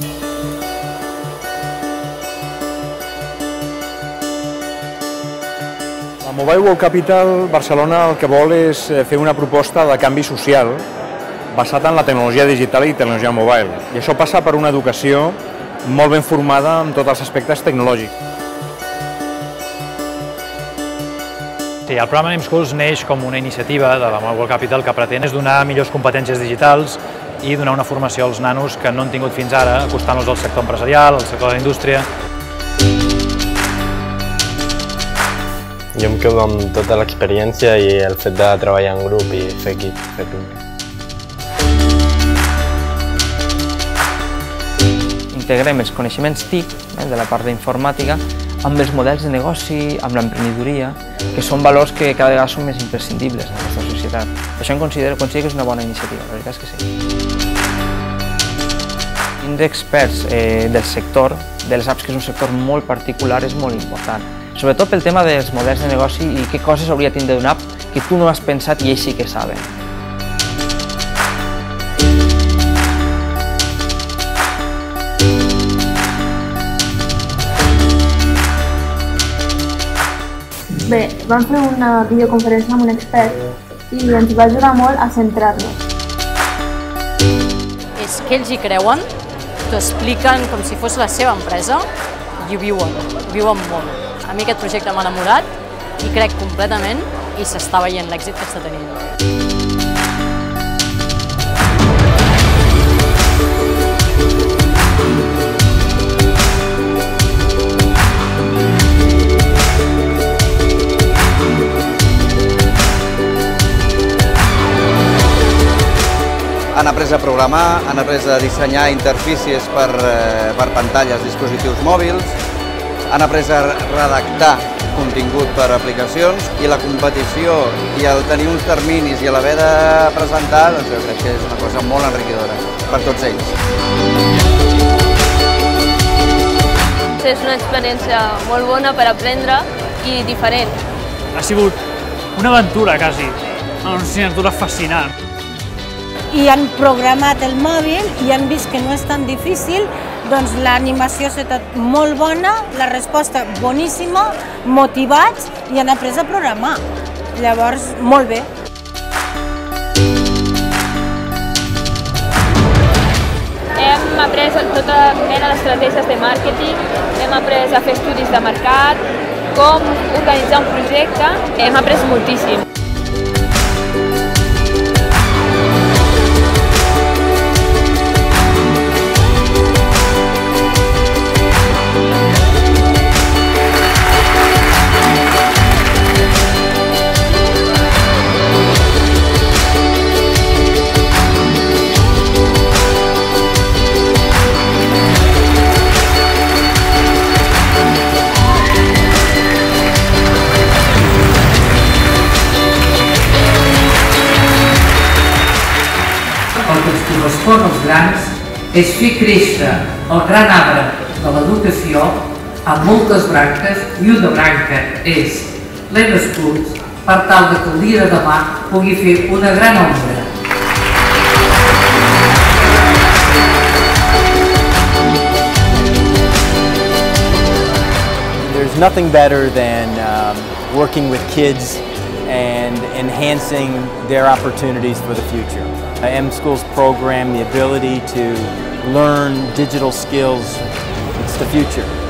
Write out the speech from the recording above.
La Mobile World Capital Barcelona el que vol és eh, fer una proposta de canvi social basat en la tecnologia digital i tecnologia mobile. I això passa per una educació molt ben formada en tots els aspectes tecnològics. Sí, el programa Name Schools neix com una iniciativa de la Mobile World Capital que pretén és donar millors competències digitals i donar una formació als nanos que no han tingut fins ara, acostant-los al sector empresarial, al sector de la indústria, Jo em quedo amb tota l'experiència i el fet de treballar en grup i fer equip, fer equip. Integrem els coneixements TIC, eh, de la part d'informàtica, amb els models de negoci, amb l'emprenedoria, que són valors que cada vegada són més imprescindibles en la nostra societat. Això em considero, considero que és una bona iniciativa, la veritat és que sí. Tindre experts eh, del sector, de les apps, que és un sector molt particular, és molt important. Sobretot pel tema dels models de negoci i què coses hauria de tindre una app que tu no has pensat i ells sí que saben. Bé, vam fer una videoconferència amb un expert i ens va ajudar molt a centrar-nos. És que ells hi creuen, t'ho expliquen com si fos la seva empresa i ho viuen, ho viuen molt. A mi aquest projecte m'ha enamorat i crec completament i s'està veient l'èxit que està tenint. Han après a programar, han après a dissenyar interfícies per, eh, per pantalles, dispositius mòbils, han après a redactar contingut per aplicacions i la competició i el tenir uns terminis i l'haver de presentar, doncs jo crec que és una cosa molt enriquidora per tots ells. És una experiència molt bona per aprendre i diferent. Ha sigut una aventura, quasi, una assignatura fascinant. I han programat el mòbil i han vist que no és tan difícil, doncs l'animació ha estat molt bona, la resposta boníssima, motivats i han après a programar. Llavors, molt bé. Hem après tota mena d'estratègies de màrqueting, hem après a fer estudis de mercat, com organitzar un projecte, hem après moltíssim. És fer créixer el gran arbre de l'educació amb moltes branques i una branca és per tal que el dia de demà pugui fer una gran obra. There's nothing better than um, working with kids and enhancing their opportunities for the future. M Schools program, the ability to learn digital skills, it's the future.